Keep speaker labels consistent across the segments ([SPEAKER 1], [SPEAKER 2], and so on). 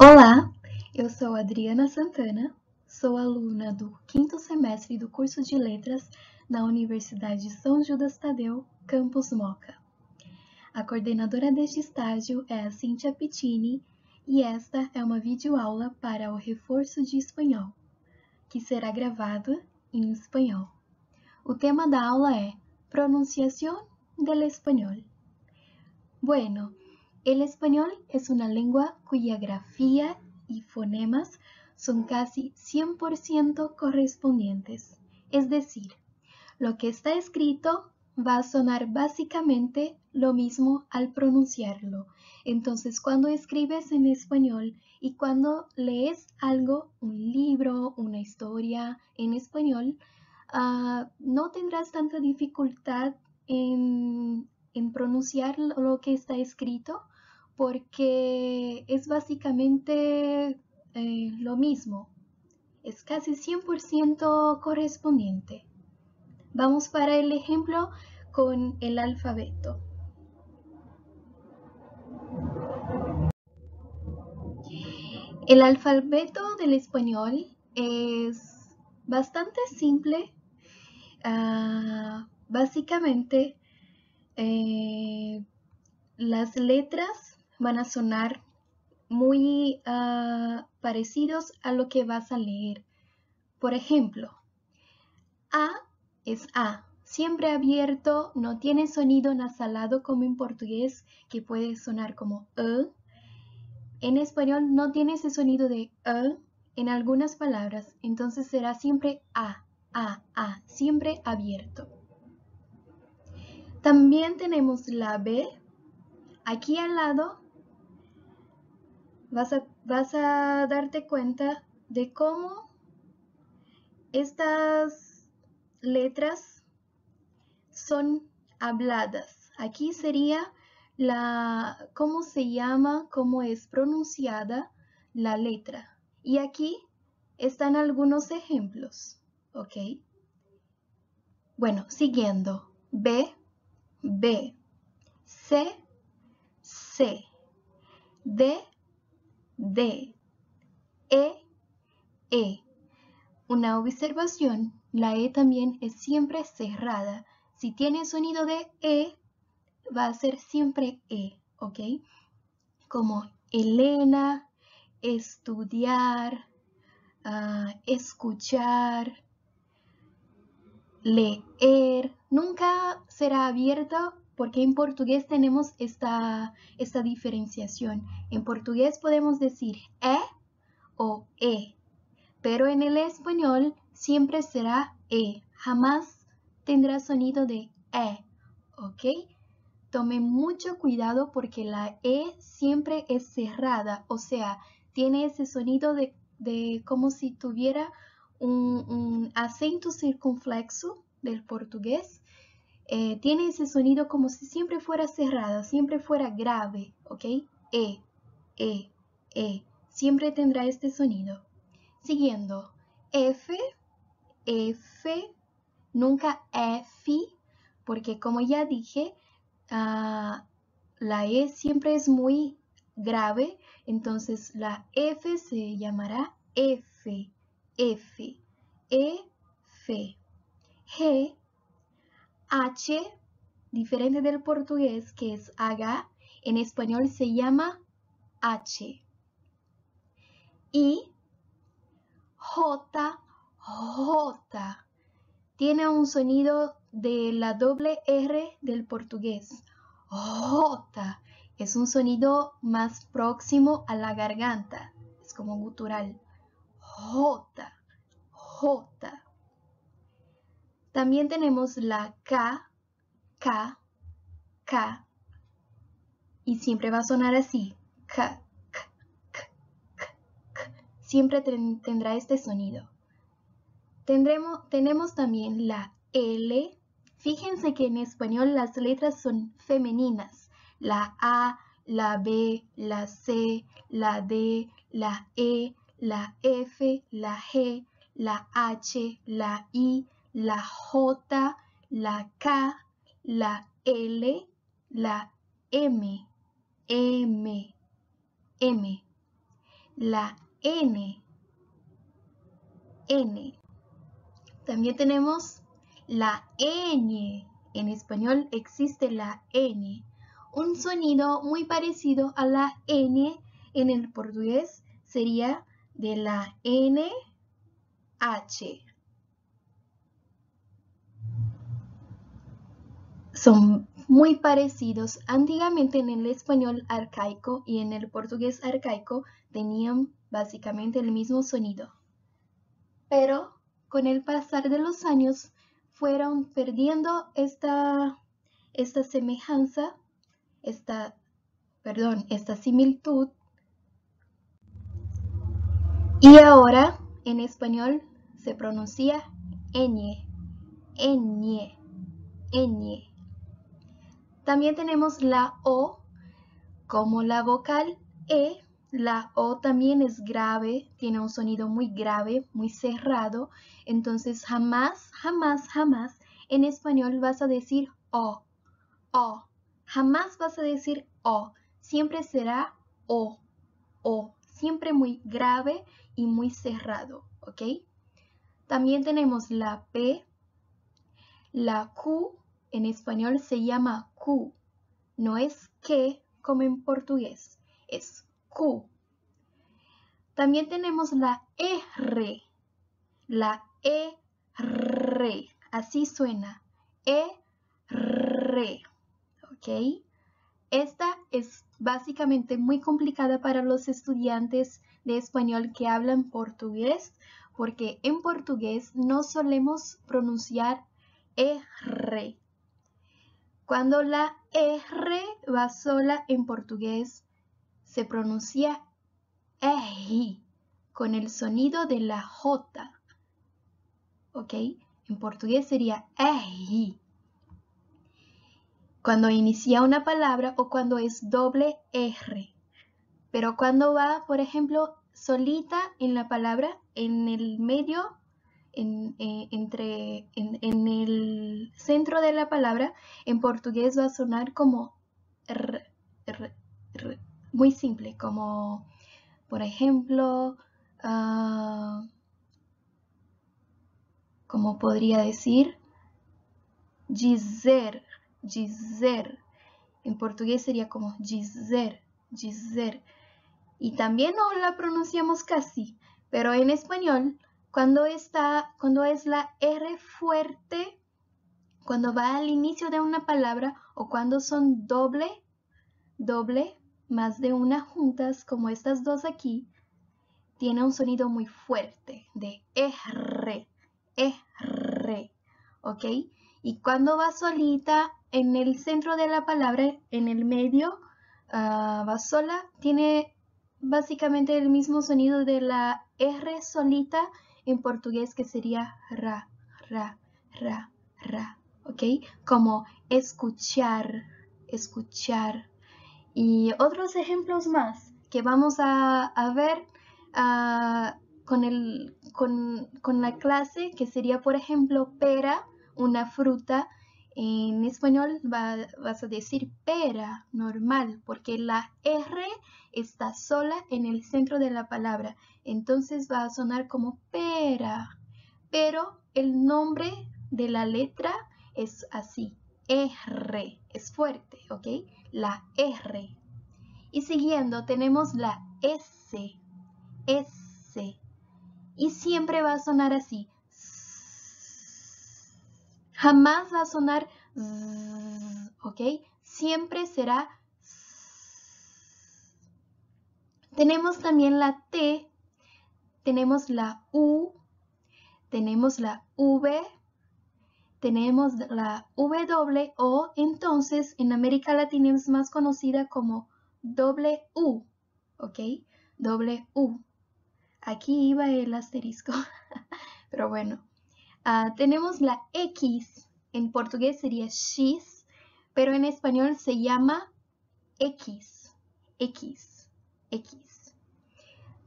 [SPEAKER 1] Olá, eu sou Adriana Santana, sou aluna do quinto semestre do curso de Letras da Universidade de São Judas Tadeu, Campus Moca. A coordenadora deste estágio é a Cíntia Pittini e esta é uma videoaula para o reforço de espanhol, que será gravado em espanhol. O tema da aula é Pronunciación del Español. Bueno, El español es una lengua cuya grafía y fonemas son casi 100% correspondientes, es decir, lo que está escrito va a sonar básicamente lo mismo al pronunciarlo. Entonces, cuando escribes en español y cuando lees algo, un libro, una historia en español, uh, no tendrás tanta dificultad en pronunciar lo que está escrito porque es básicamente eh, lo mismo. Es casi 100% correspondiente. Vamos para el ejemplo con el alfabeto. El alfabeto del español es bastante simple. Ah, básicamente, eh, las letras van a sonar muy uh, parecidos a lo que vas a leer. Por ejemplo, A es A, siempre abierto, no tiene sonido nasalado como en portugués, que puede sonar como E. En español no tiene ese sonido de E en algunas palabras, entonces será siempre A, A, A, siempre abierto. También tenemos la B. Aquí al lado vas a, darte cuenta de cómo estas letras son habladas. Aquí sería la, cómo se llama, cómo es pronunciada la letra. Y aquí están algunos ejemplos. Bueno, siguiendo. B, B. C, C. D, D, E, E. Una observación, la E también es siempre cerrada. Si tiene sonido de E, va a ser siempre E, ¿ok? Como Elena, estudiar, uh, escuchar, leer. Nunca será abierta porque en portugués tenemos esta, esta diferenciación. En portugués podemos decir e o e, pero en el español siempre será e, jamás tendrá sonido de e, ¿ok? Tome mucho cuidado porque la e siempre es cerrada, o sea, tiene ese sonido de, como si tuviera un, un acento circunflexo del portugués eh, tiene ese sonido como si siempre fuera cerrada, siempre fuera grave, ¿ok? E, E, E, siempre tendrá este sonido. Siguiendo, F, F, nunca F, porque como ya dije, ah, la E siempre es muy grave, entonces la F se llamará F, F, E, F. G, H, diferente del portugués que es haga, en español se llama H. Y J, J, tiene un sonido de la doble R del portugués. J es un sonido más próximo a la garganta, es como gutural. J, J. También tenemos la K, K, K. Y siempre va a sonar así. K, K, K, K, K. Siempre tendrá este sonido. Tendremos, tenemos también la L. Fíjense que en español las letras son femeninas. La A, la B, la C, la D, la E, la F, la G, la H, la I, la J, la K, la L, la M, M, M. la N. N. También tenemos la ñ. En español existe la N. Un sonido muy parecido a la N en el portugués sería de la N, H. Son muy parecidos. Antiguamente en el español arcaico y en el portugués arcaico tenían básicamente el mismo sonido. Pero con el pasar de los años fueron perdiendo esta, esta semejanza, esta, perdón, esta similitud. Y ahora en español se pronuncia ñ, ñ, ñ. También tenemos la O como la vocal E. La O también es grave, tiene un sonido muy grave, muy cerrado. Entonces jamás, jamás, jamás en español vas a decir O, O. Jamás vas a decir O. Siempre será O, O. Siempre muy grave y muy cerrado, ¿ok? También tenemos la P, la Q en español se llama Q. No es que como en portugués, es Q. También tenemos la R. La E-R. Así suena. E-R. ¿Ok? Esta es básicamente muy complicada para los estudiantes de español que hablan portugués, porque en portugués no solemos pronunciar R. Cuando la R va sola en portugués, se pronuncia R con el sonido de la J. ¿Ok? En portugués sería R. Cuando inicia una palabra o cuando es doble R. Pero cuando va, por ejemplo, solita en la palabra, en el medio en, eh, entre, en, el centro de la palabra, en portugués va a sonar como muy simple, como por ejemplo, uh, como podría decir, dizer, dizer. En portugués sería como dizer, dizer. Y también no la pronunciamos casi, pero en español cuando, está, cuando es la R fuerte, cuando va al inicio de una palabra o cuando son doble, doble, más de una juntas como estas dos aquí, tiene un sonido muy fuerte de R, R, ¿ok? Y cuando va solita en el centro de la palabra, en el medio, ah, va sola, tiene básicamente el mismo sonido de la R solita en portugués que sería ra, ra, ra, ra, ¿ok? Como escuchar, escuchar. Y otros ejemplos más que vamos a, ver ah, con, el, con, la clase, que sería, por ejemplo, pera, una fruta. En español vas a decir pera, normal, porque la R está sola en el centro de la palabra. Entonces va a sonar como pera. Pero el nombre de la letra es así. R. Es fuerte, ¿ok? La R. Y siguiendo tenemos la S. S. Y siempre va a sonar así. Jamás va a sonar ¿ok? Siempre será Tenemos también la T, tenemos la U, tenemos la V, tenemos la W o entonces en América Latina es más conocida como doble U, ¿ok? Doble U. Aquí iba el asterisco, pero bueno. Ah, tenemos la X, en portugués sería X, pero en español se llama X, X, X.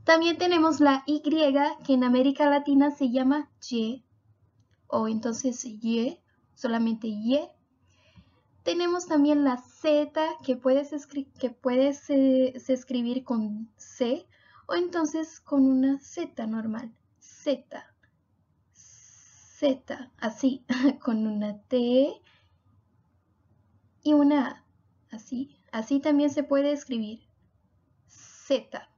[SPEAKER 1] También tenemos la Y, que en América Latina se llama Y, o entonces Y, solamente Y. Tenemos también la Z, que puedes, que puedes eh, escribir con C, o entonces con una Z normal. Z. Z, así, con una T y una A. Así, así también se puede escribir. Z.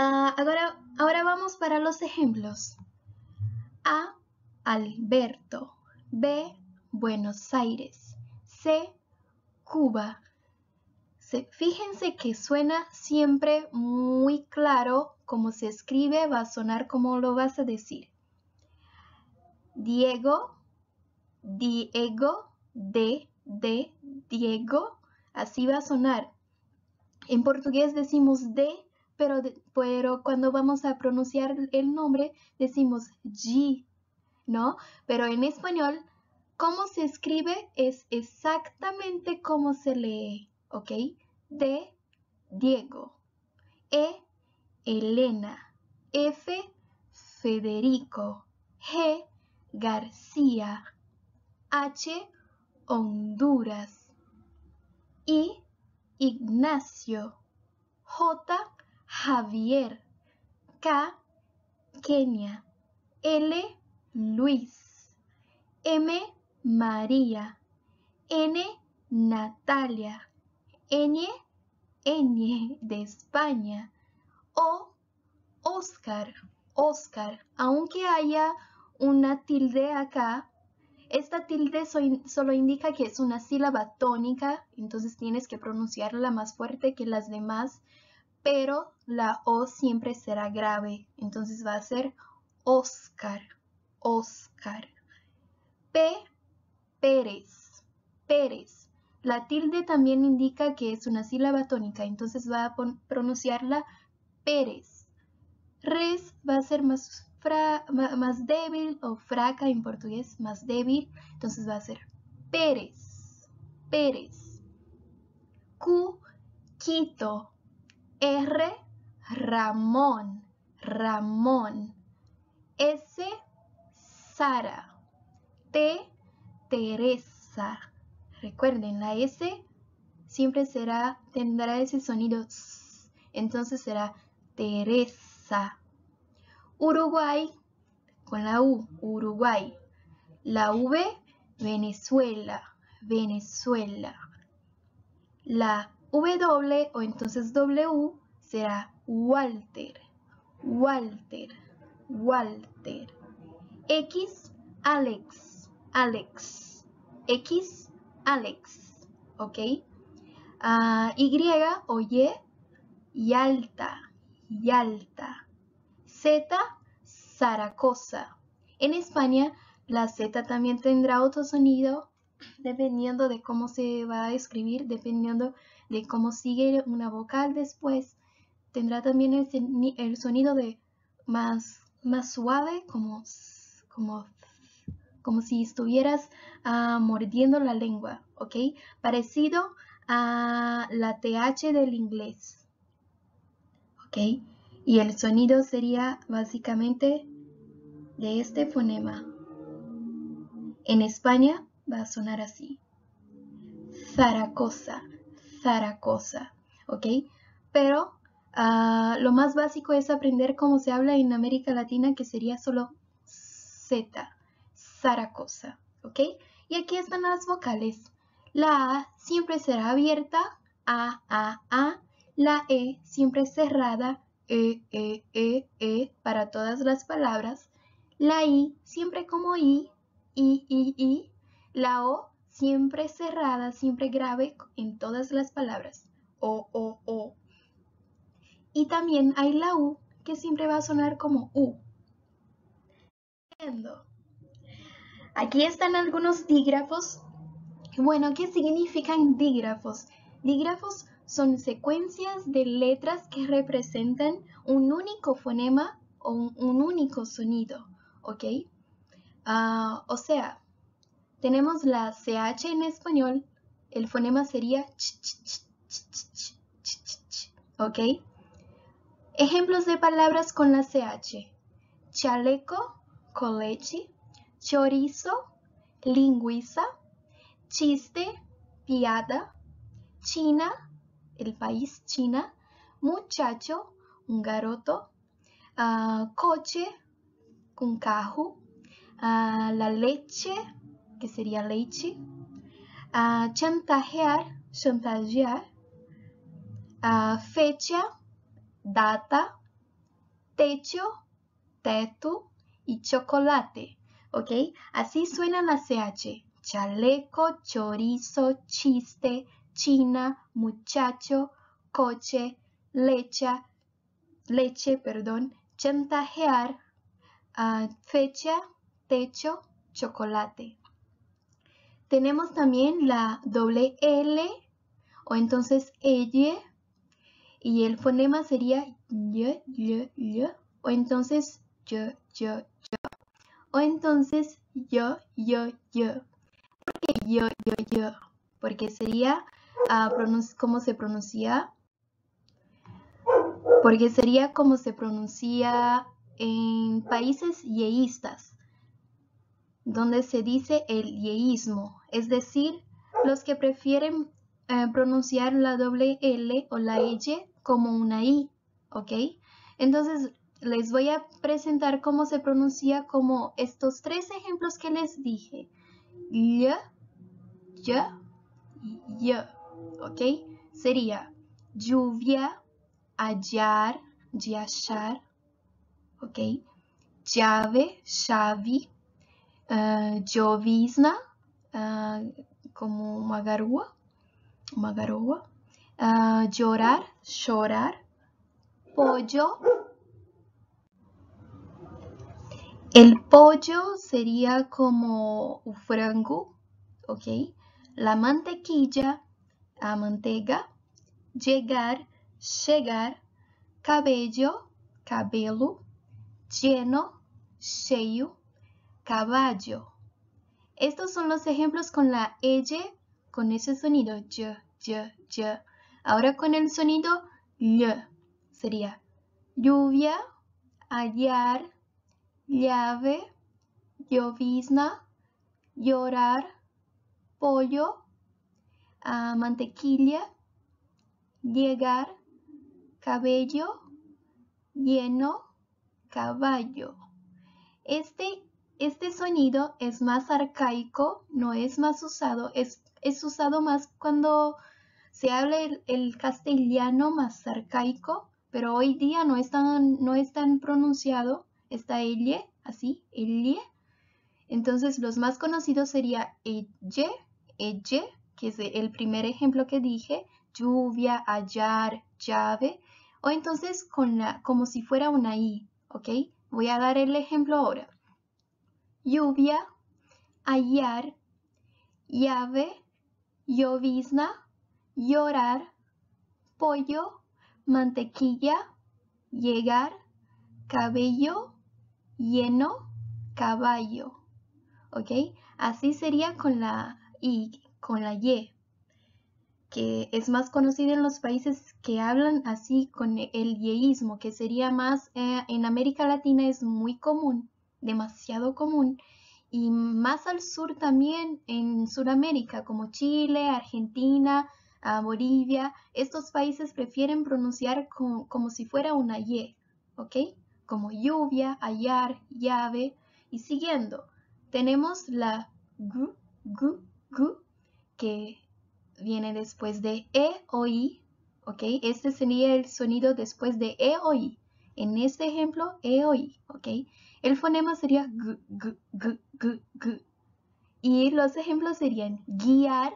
[SPEAKER 1] Ah, ahora, vamos para los ejemplos. A. Alberto. B. Buenos Aires. C. Cuba. fíjense que suena siempre muy claro como se escribe, va a sonar como lo vas a decir. Diego, Diego, de, de, Diego, así va a sonar. En portugués decimos de, pero, pero cuando vamos a pronunciar el nombre decimos G, ¿no? Pero en español cómo se escribe es exactamente como se lee, ¿ok? D, Diego. E, Elena. F, Federico. G, García. H, Honduras. I, Ignacio. J, Javier. K, Kenia. L, Luis. M, María. N, Natalia. Ñ, Ñ de España. O, Oscar. Oscar. Aunque haya una tilde acá, esta tilde solo indica que es una sílaba tónica, entonces tienes que pronunciarla más fuerte que las demás, pero la O siempre será grave, entonces va a ser Oscar, Oscar. P, Pérez, Pérez. La tilde también indica que es una sílaba tónica, entonces va a pronunciarla Pérez. Res va a ser más, más débil o fraca en portugués, más débil, entonces va a ser Pérez, Pérez. Q, Quito. R, Ramón, Ramón. S, Sara. T, Teresa. Recuerden, la S siempre será, tendrá ese sonido entonces será Teresa. Uruguay con la U, Uruguay. La V, Venezuela, Venezuela. La W o entonces W será Walter, Walter, Walter. X, Alex, Alex. X, Alex. ¿Ok? Ah, y o Y, Yalta. Yalta. Z, Zaragoza. En España, la Z también tendrá otro sonido dependiendo de cómo se va a escribir, dependiendo de cómo sigue una vocal después. Tendrá también el, sonido de más, más suave, como, como como si estuvieras ah, mordiendo la lengua, ¿ok? Parecido a la TH del inglés, ¿ok? Y el sonido sería básicamente de este fonema. En España va a sonar así. Zaragoza, Zaragoza, ¿ok? Pero ah, lo más básico es aprender cómo se habla en América Latina, que sería solo Z. Zaragoza, ¿ok? Y aquí están las vocales. La A siempre será abierta, A, A, A. La E siempre cerrada, E, E, E, E para todas las palabras. La I siempre como I, I, I, I. La O siempre cerrada, siempre grave en todas las palabras. O, O, O. Y también hay la U que siempre va a sonar como U. Aquí están algunos dígrafos. Bueno, ¿qué significan dígrafos? Dígrafos son secuencias de letras que representan un único fonema o un, único sonido, ¿ok? Ah, o sea, tenemos la CH en español, el fonema sería ch, ch, ch, ¿ok? Ejemplos de palabras con la CH. Chaleco, colechi, chorizo, lingüiza, chiste, piada, China, el país China, muchacho, un garoto. Ah, coche, un carro. Ah, la leche, que sería leche. Ah, chantajear, chantajear. fecha, data. Techo, teto y chocolate. ¿Ok? Así suena la CH. Chaleco, chorizo, chiste, china, muchacho, coche, leche, leche, perdón, chantajear, uh, fecha, techo, chocolate. Tenemos también la doble L o entonces ella y el fonema sería y, y, y o entonces yo, yo, yo o entonces yo, yo, yo. ¿Por qué yo, yo, yo? Porque sería uh, como se pronuncia porque sería como se pronuncia en países yeístas, donde se dice el yeísmo, es decir, los que prefieren eh, pronunciar la doble L o la Y como una I, ¿ok? Entonces, les voy a presentar cómo se pronuncia como estos tres ejemplos que les dije. Y, y, y, ¿ok? Sería lluvia, hallar, de achar, ¿ok? Llave, chave, uh, uh, como uma garoa, uma garoa. Uh, chorar. Pollo, El pollo sería como un frango, ¿ok? La mantequilla, a manteiga. Llegar, llegar. Cabello, cabelo. Lleno, cheio. Caballo. Estos son los ejemplos con la L, con ese sonido, y, y, y. Ahora con el sonido L, sería lluvia, hallar, llave, llovizna, llorar, pollo, uh, mantequilla, llegar, cabello, lleno, caballo. Este, este sonido es más arcaico, no es más usado, es, es usado más cuando se habla el, el, castellano más arcaico, pero hoy día no es tan, no pronunciado está elle, así, elle. Entonces los más conocidos sería elle, elle, que es el primer ejemplo que dije, lluvia, hallar, llave, o entonces con la, como si fuera una i, ¿ok? Voy a dar el ejemplo ahora. Lluvia, hallar, llave, llovizna, llorar, pollo, mantequilla, llegar, cabello, lleno, caballo. ¿Ok? Así sería con la I, con la Y, que es más conocida en los países que hablan así con el yeísmo, que sería más eh, en América Latina es muy común, demasiado común, y más al sur también en Sudamérica, como Chile, Argentina, Bolivia, estos países prefieren pronunciar como si fuera una Y, ¿ok? como lluvia, hallar, llave y siguiendo. Tenemos la gu, gu, gu, que viene después de e o i, ¿ok? Este sería el sonido después de e o i. En este ejemplo, e o i, ¿ok? El fonema sería gu, gu, gu, gu, gu. Y los ejemplos serían guiar,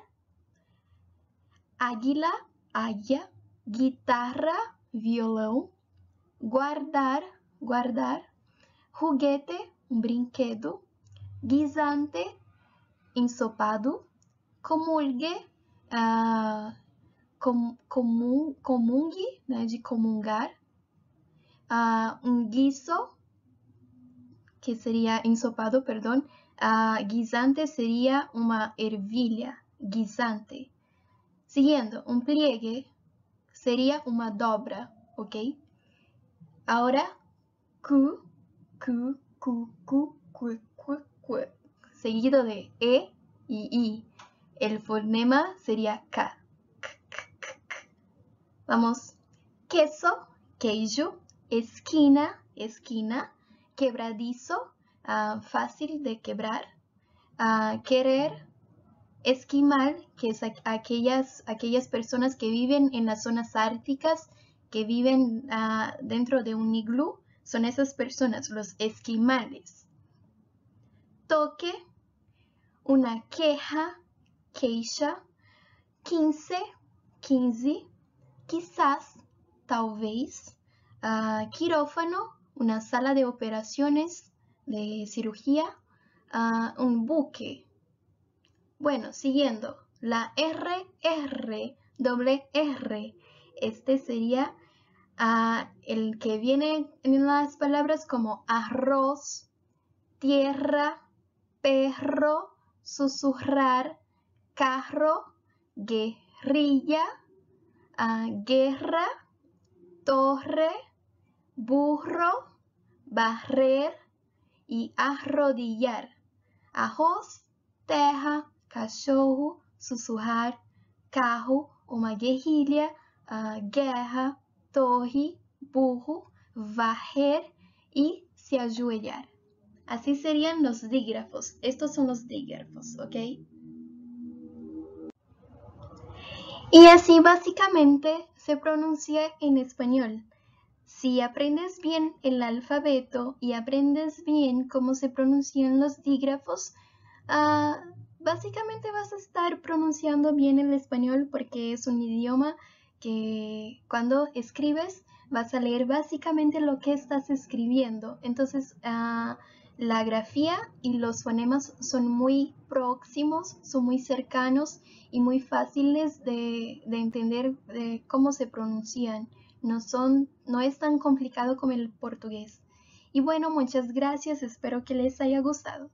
[SPEAKER 1] águila, haya, guitarra, violão, guardar, guardar, juguete, um brinquedo, guisante, ensopado, comulgue, uh, com, comum, comungue, né, de comungar, uh, um guiso, que seria ensopado, perdão, uh, guisante seria uma ervilha, guisante. Siguiendo, um pliegue seria uma dobra, ok? Agora, Q, Q, Q, Q, Q, Q, Q, seguido de E y I. El fonema sería K. Vamos, queso, queijo, esquina, esquina, quebradizo, ah, fácil de quebrar, ah, querer, esquimal, que es aquellas, aquellas personas que viven en las zonas árticas, que viven ah, dentro de un iglú, son esas personas, los esquimales. Toque, una queja, queixa, 15, 15, quizás, talvez, uh, quirófano, una sala de operaciones de cirugía, uh, un buque. Bueno, siguiendo, la R, R, doble R, este sería uh, el que viene en las palabras como arroz, tierra, perro, susurrar, carro, guerrilla, guerra, torre, burro, barrer y arrodillar. Arroz, terra, cachorro, sussurrar, carro, uma guerrilha, guerra, torre, burro, varrer y se ajoelhar. Así serían los dígrafos. Estos son los dígrafos, ¿ok? Y así básicamente se pronuncia en español. Si aprendes bien el alfabeto y aprendes bien cómo se pronuncian los dígrafos, ah, básicamente vas a estar pronunciando bien el español porque es un idioma que cuando escribes vas a leer básicamente lo que estás escribiendo. Entonces, uh, la grafía y los fonemas son muy próximos, son muy cercanos y muy fáciles de, entender de cómo se pronuncian. No, son, no es tan complicado como el portugués. Y bueno, muchas gracias, espero que les haya gustado.